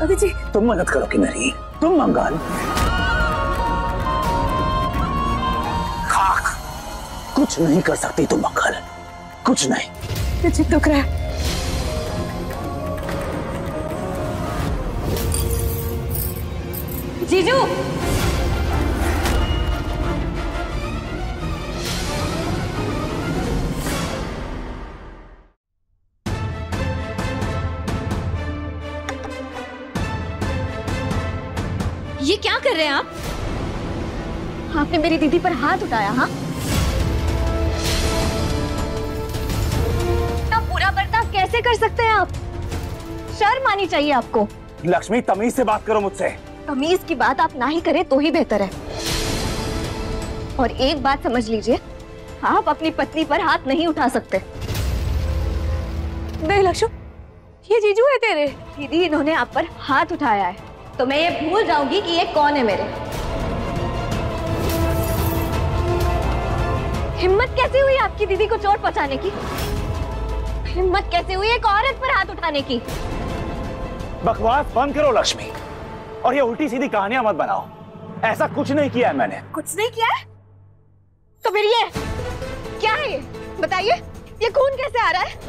दादी जी, तुम मदद करो कि मेरी, तुम मंगाल। खाक, कुछ नहीं कर सकती तुम मंगल। कुछ नहीं। मुझे दुख रहा है। जीजू ये क्या कर रहे हैं आप? आपने मेरी दीदी पर हाथ उठाया हाँ? इतना बुरा बर्ताव कैसे कर सकते हैं आप? शर्म आनी चाहिए आपको। लक्ष्मी तमीज से बात करो मुझसे। तमीज की बात आप ना ही करें तो ही बेहतर है। और एक बात समझ लीजिए आप अपनी पत्नी पर हाथ नहीं उठा सकते। नहीं लक्ष्म ये जीजू है तेरे। दीदी इन्होंने आप पर हाथ उठाया है। तो मैं ये भूल जाऊँगी कि ये कौन है मेरे। हिम्मत कैसे हुई आपकी दीदी को चोट पहुँचाने की? हिम्मत कैसे हुई एक औरत पर हाथ उठाने की? बकवास बंद करो लक्ष्मी। और ये उल्टी सीधी कहानियाँ मत बनाओ। ऐसा कुछ नहीं किया है मैंने। कुछ नहीं किया है? तो फिर ये क्या है ये? बताइए ये खून कैसे आ रहा है?